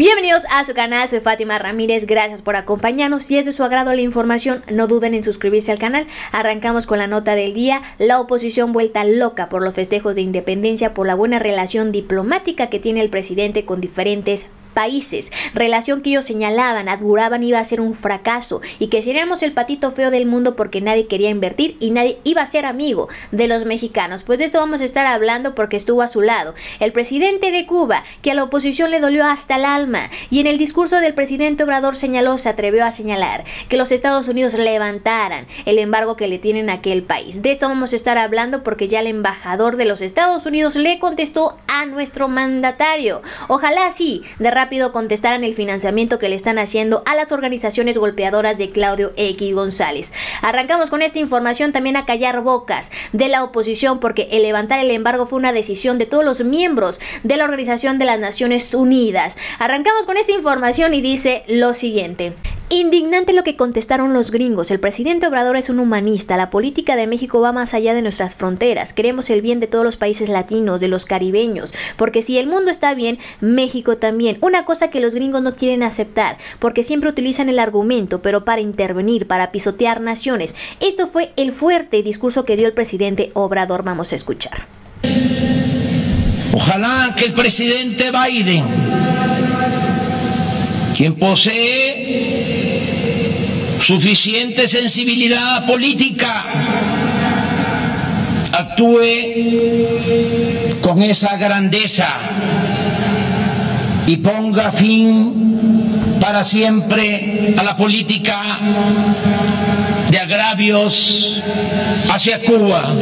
Bienvenidos a su canal, soy Fátima Ramírez, gracias por acompañarnos. Si es de su agrado la información, no duden en suscribirse al canal. Arrancamos con la nota del día. La oposición vuelta loca por los festejos de independencia por la buena relación diplomática que tiene el presidente con diferentes países, relación que ellos señalaban, auguraban iba a ser un fracaso y que seríamos el patito feo del mundo porque nadie quería invertir y nadie iba a ser amigo de los mexicanos. Pues de esto vamos a estar hablando porque estuvo a su lado el presidente de Cuba, que a la oposición le dolió hasta el alma y en el discurso del presidente Obrador señaló, se atrevió a señalar que los Estados Unidos levantaran el embargo que le tienen a aquel país. De esto vamos a estar hablando porque ya el embajador de los Estados Unidos le contestó a nuestro mandatario. Ojalá sí, de rápido contestaran el financiamiento que le están haciendo a las organizaciones golpeadoras de Claudio X González. Arrancamos con esta información también a callar bocas de la oposición porque el levantar el embargo fue una decisión de todos los miembros de la Organización de las Naciones Unidas. Arrancamos con esta información y dice lo siguiente. Indignante lo que contestaron los gringos. El presidente Obrador es un humanista. La política de México va más allá de nuestras fronteras. Queremos el bien de todos los países latinos, de los caribeños. Porque si el mundo está bien, México también. Una cosa que los gringos no quieren aceptar. Porque siempre utilizan el argumento, pero para intervenir, para pisotear naciones. Esto fue el fuerte discurso que dio el presidente Obrador. Vamos a escuchar. Ojalá que el presidente Biden, quien posee suficiente sensibilidad política, actúe con esa grandeza y ponga fin para siempre a la política de agravios hacia Cuba.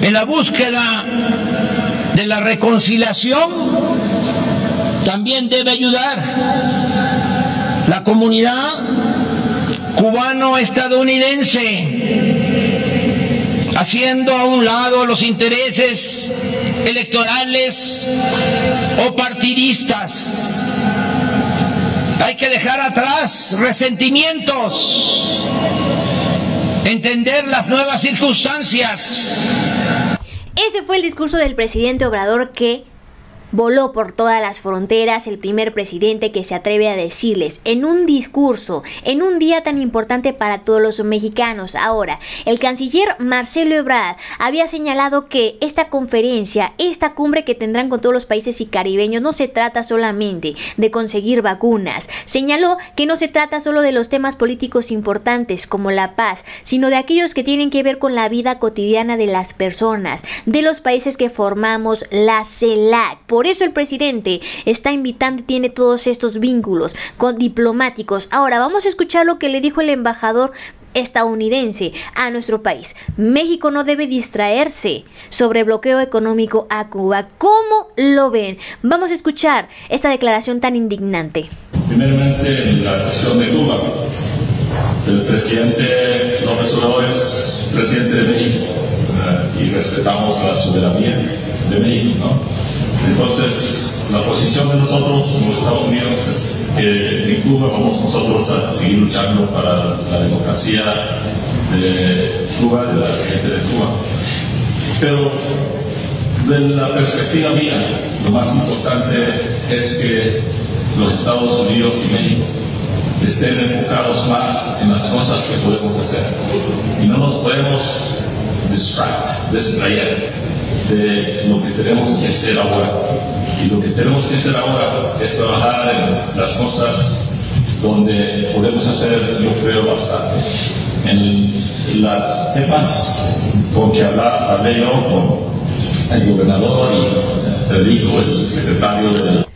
En la búsqueda de la reconciliación también debe ayudar la comunidad cubano-estadounidense, haciendo a un lado los intereses electorales o partidistas. Hay que dejar atrás resentimientos, entender las nuevas circunstancias. Ese fue el discurso del presidente Obrador que voló por todas las fronteras el primer presidente que se atreve a decirles en un discurso, en un día tan importante para todos los mexicanos. Ahora, el canciller Marcelo Ebrard había señalado que esta conferencia, esta cumbre que tendrán con todos los países y caribeños, no se trata solamente de conseguir vacunas. Señaló que no se trata solo de los temas políticos importantes como la paz, sino de aquellos que tienen que ver con la vida cotidiana de las personas, de los países que formamos la CELAC. Por eso el presidente está invitando y tiene todos estos vínculos con diplomáticos. Ahora vamos a escuchar lo que le dijo el embajador estadounidense a nuestro país. México no debe distraerse sobre bloqueo económico a Cuba. ¿Cómo lo ven? Vamos a escuchar esta declaración tan indignante. Primeramente, la cuestión de Cuba. El presidente López Obrador es presidente de México y respetamos la soberanía de México, ¿no? Entonces, la posición de nosotros en los Estados Unidos es que en Cuba vamos nosotros a seguir luchando para la democracia de Cuba, de la gente de Cuba. Pero de la perspectiva mía, lo más importante es que los Estados Unidos y México estén enfocados más en las cosas que podemos hacer. Y no nos podemos distract, distraer de lo que tenemos que hacer ahora. Y lo que tenemos que hacer ahora es trabajar en las cosas donde podemos hacer, yo creo, bastante. En las temas con que hablé yo con el gobernador y Federico, el secretario del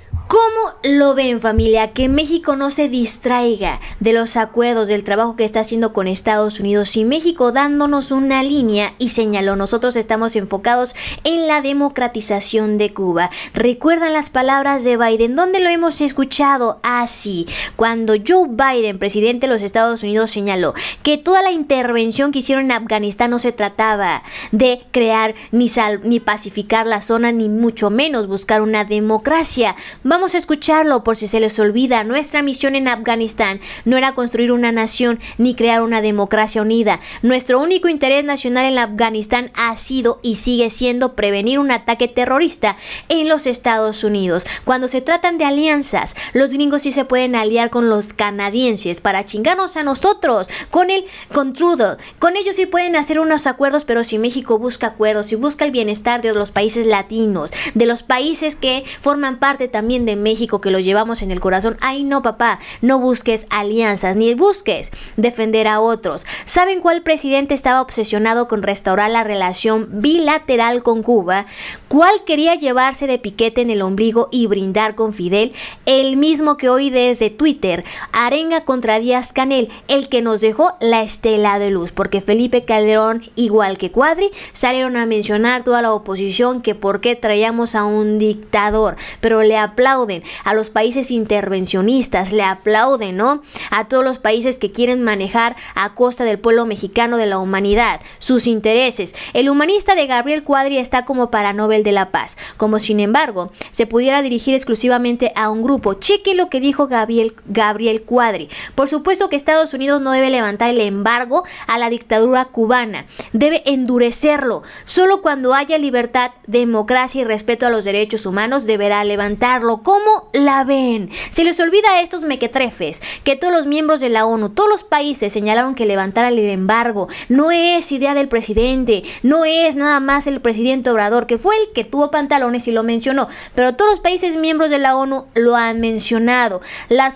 lo ven familia, que México no se distraiga de los acuerdos, del trabajo que está haciendo con Estados Unidos y México dándonos una línea y señaló, nosotros estamos enfocados en la democratización de Cuba. ¿Recuerdan las palabras de Biden? ¿Dónde lo hemos escuchado? Así, cuando Joe Biden, presidente de los Estados Unidos, señaló que toda la intervención que hicieron en Afganistán no se trataba de crear ni, ni pacificar la zona, ni mucho menos buscar una democracia. Vamos a escuchar escucharlo por si se les olvida. Nuestra misión en Afganistán no era construir una nación ni crear una democracia unida. Nuestro único interés nacional en Afganistán ha sido y sigue siendo prevenir un ataque terrorista en los Estados Unidos. Cuando se tratan de alianzas, los gringos sí se pueden aliar con los canadienses para chingarnos a nosotros, con el con Trudeau. Con ellos sí pueden hacer unos acuerdos, pero si México busca acuerdos, si busca el bienestar de los países latinos, de los países que forman parte también de México, que los llevamos en el corazón, ay no papá, no busques alianzas, ni busques defender a otros. ¿Saben cuál presidente estaba obsesionado con restaurar la relación bilateral con Cuba? ¿Cuál quería llevarse de piquete en el ombligo y brindar con Fidel? El mismo que hoy desde Twitter arenga contra Díaz Canel, el que nos dejó la estela de luz, porque Felipe Calderón, igual que Cuadri, salieron a mencionar toda la oposición que por qué traíamos a un dictador, pero le aplauden los países intervencionistas, le aplauden, ¿no? A todos los países que quieren manejar a costa del pueblo mexicano de la humanidad, sus intereses. El humanista de Gabriel Cuadri está como para Nobel de la Paz, como sin embargo se pudiera dirigir exclusivamente a un grupo. Cheque lo que dijo Gabriel, Gabriel Cuadri. Por supuesto que Estados Unidos no debe levantar el embargo a la dictadura cubana, debe endurecerlo. Solo cuando haya libertad, democracia y respeto a los derechos humanos deberá levantarlo. ¿Cómo la ven? Se les olvida a estos mequetrefes que todos los miembros de la ONU, todos los países señalaron que levantar el embargo no es idea del presidente, no es nada más el presidente Obrador, que fue el que tuvo pantalones y lo mencionó, pero todos los países miembros de la ONU lo han mencionado. La,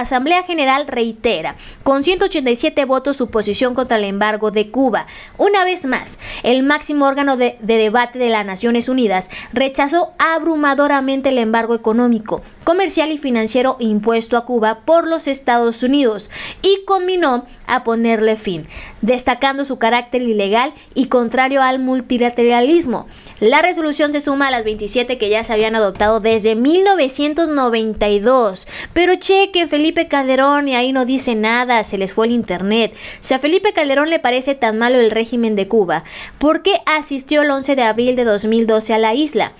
Asamblea General reitera con 187 votos su posición contra el embargo de Cuba. Una vez más, el máximo órgano de debate de las Naciones Unidas rechazó abrumadoramente el embargo económico, comercial y financiero impuesto a Cuba por los Estados Unidos y combinó a ponerle fin, destacando su carácter ilegal y contrario al multilateralismo. La resolución se suma a las 27 que ya se habían adoptado desde 1992. Pero cheque, Felipe Calderón y ahí no dice nada, se les fue el internet. Si a Felipe Calderón le parece tan malo el régimen de Cuba, ¿por qué asistió el 11 de abril de 2012 a la isla?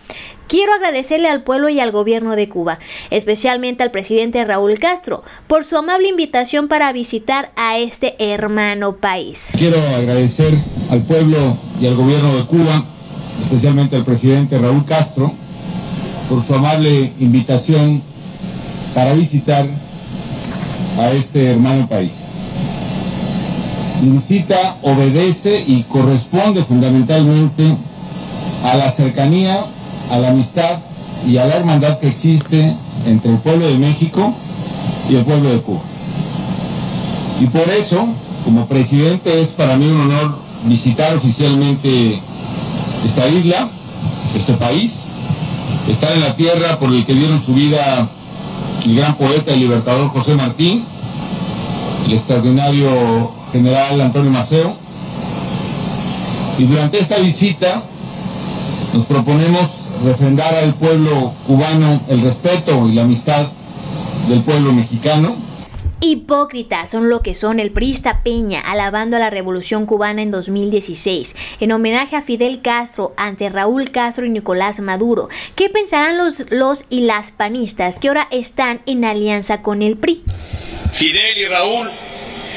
Quiero agradecerle al pueblo y al gobierno de Cuba, especialmente al presidente Raúl Castro, por su amable invitación para visitar a este hermano país. Quiero agradecer al pueblo y al gobierno de Cuba, especialmente al presidente Raúl Castro, por su amable invitación para visitar a este hermano país. Mi visita obedece y corresponde fundamentalmente a la cercanía a la amistad y a la hermandad que existe entre el pueblo de México y el pueblo de Cuba. Y por eso, como presidente, es para mí un honor visitar oficialmente esta isla, este país, estar en la tierra por el que dieron su vida el gran poeta y libertador José Martín, el extraordinario general Antonio Maceo. Y durante esta visita nos proponemos refrendar al pueblo cubano el respeto y la amistad del pueblo mexicano. Hipócritas son lo que son el priista Peña alabando a la revolución cubana en 2016 en homenaje a Fidel Castro ante Raúl Castro y Nicolás Maduro. ¿Qué pensarán los, los y las panistas que ahora están en alianza con el PRI? Fidel y Raúl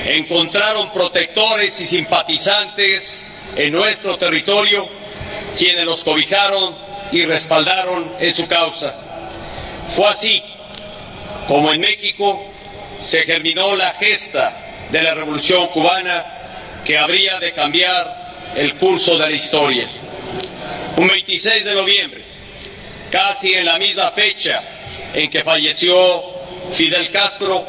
encontraron protectores y simpatizantes en nuestro territorio quienes los cobijaron y respaldaron en su causa. Fue así como en México se germinó la gesta de la revolución cubana que habría de cambiar el curso de la historia. Un 26 de noviembre, casi en la misma fecha en que falleció Fidel Castro,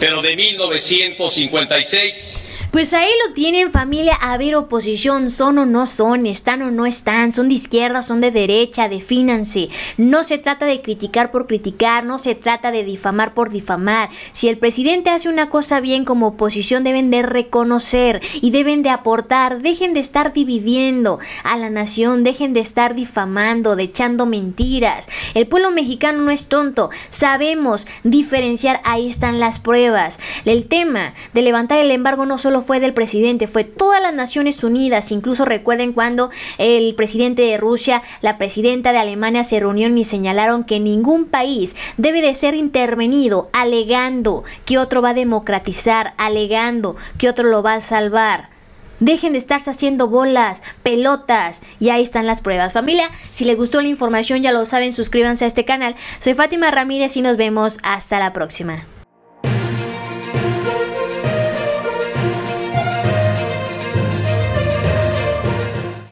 pero de 1956, pues ahí lo tienen familia, a ver oposición, son o no son, están o no están, son de izquierda, son de derecha, defínanse. No se trata de criticar por criticar, no se trata de difamar por difamar. Si el presidente hace una cosa bien como oposición deben de reconocer y deben de aportar, dejen de estar dividiendo a la nación, dejen de estar difamando, de echando mentiras. El pueblo mexicano no es tonto, sabemos diferenciar, ahí están las pruebas. El tema de levantar el embargo no solo fue del presidente, fue todas las Naciones Unidas. Incluso recuerden cuando el presidente de Rusia, la presidenta de Alemania se reunieron y señalaron que ningún país debe de ser intervenido alegando que otro va a democratizar, alegando que otro lo va a salvar. Dejen de estarse haciendo bolas, pelotas. Y ahí están las pruebas. Familia, si les gustó la información, ya lo saben, suscríbanse a este canal. Soy Fátima Ramírez y nos vemos hasta la próxima.